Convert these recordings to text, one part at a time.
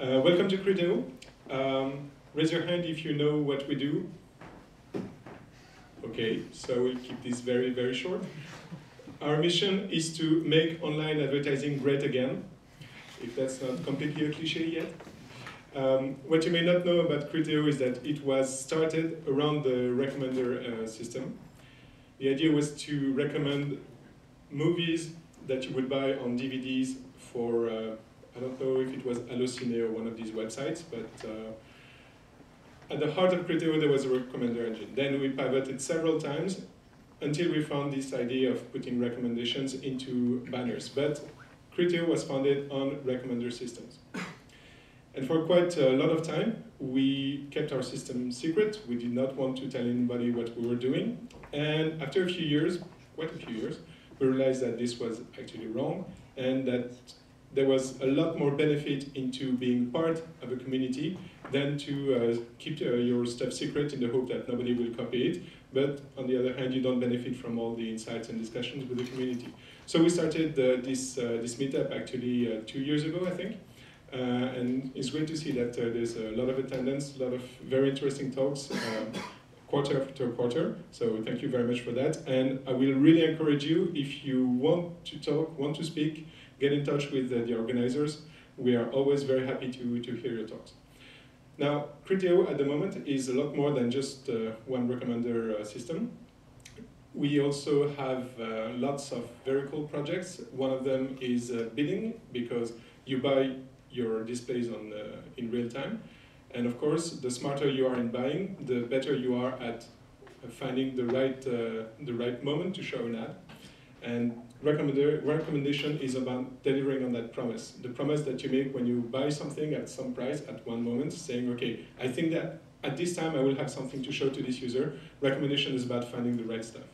Uh, welcome to Criteo. Um, raise your hand if you know what we do. Okay, so we'll keep this very, very short. Our mission is to make online advertising great again, if that's not completely a cliche yet. Um, what you may not know about Criteo is that it was started around the recommender uh, system. The idea was to recommend movies that you would buy on DVDs for, uh, I don't know if it was Allocine or one of these websites, but uh, at the heart of Criteo there was a recommender engine. Then we pivoted several times until we found this idea of putting recommendations into banners. But Criteo was founded on recommender systems. And for quite a lot of time, we kept our system secret. We did not want to tell anybody what we were doing. And after a few years, quite a few years, we realized that this was actually wrong and that there was a lot more benefit into being part of a community than to uh, keep uh, your stuff secret in the hope that nobody will copy it. But on the other hand, you don't benefit from all the insights and discussions with the community. So we started uh, this, uh, this meetup actually uh, two years ago, I think. Uh, and it's great to see that there's a lot of attendance, a lot of very interesting talks quarter after quarter. So thank you very much for that. And I will really encourage you, if you want to talk, want to speak, get in touch with the organizers. We are always very happy to, to hear your talks. Now, Criteo at the moment is a lot more than just uh, one recommender uh, system. We also have uh, lots of very cool projects. One of them is uh, bidding, because you buy your displays on, uh, in real time. And of course, the smarter you are in buying, the better you are at finding the right, uh, the right moment to show an ad. And recommendation is about delivering on that promise. The promise that you make when you buy something at some price at one moment, saying, okay, I think that at this time I will have something to show to this user. Recommendation is about finding the right stuff.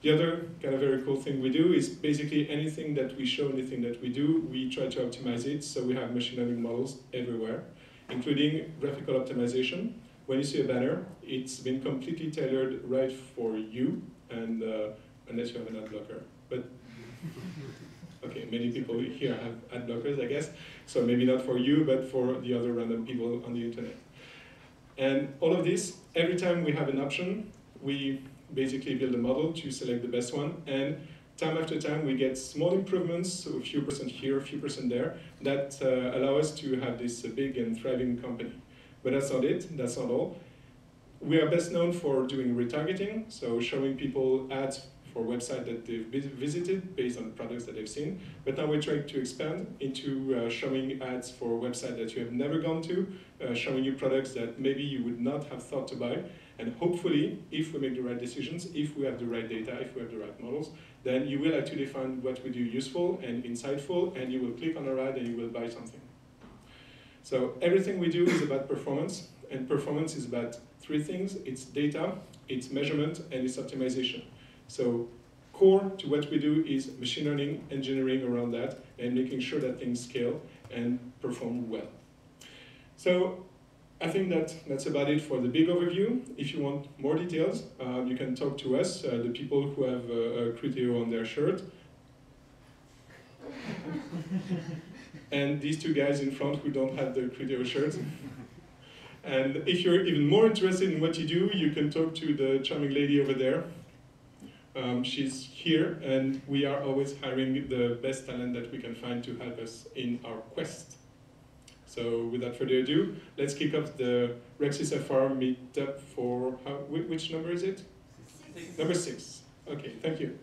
The other kind of very cool thing we do is basically anything that we show, anything that we do, we try to optimize it. So we have machine learning models everywhere, including graphical optimization. When you see a banner, it's been completely tailored right for you, and uh, unless you have an ad blocker. But okay, many people here have ad blockers, I guess. So maybe not for you, but for the other random people on the internet. And all of this, every time we have an option, we basically build a model to select the best one. And time after time, we get small improvements, a few percent here, a few percent there, that uh, allow us to have this big and thriving company. But that's not it, that's not all. We are best known for doing retargeting, so showing people ads for websites that they've visited based on products that they've seen. But now we're trying to expand into uh, showing ads for websites that you have never gone to, uh, showing you products that maybe you would not have thought to buy. And hopefully, if we make the right decisions, if we have the right data, if we have the right models, then you will actually find what we do useful and insightful, and you will click on our ad and you will buy something. So everything we do is about performance, and performance is about three things. It's data, it's measurement, and it's optimization. So core to what we do is machine learning, engineering around that, and making sure that things scale and perform well. So I think that that's about it for the big overview. If you want more details, uh, you can talk to us, uh, the people who have uh, a Criteo on their shirt. and these two guys in front who don't have the Criteo shirts. and if you're even more interested in what you do, you can talk to the charming lady over there. Um, she's here, and we are always hiring the best talent that we can find to help us in our quest. So without further ado, let's kick off the RecsysFR meetup for, how, which number is it? Six. Number six. Okay, thank you.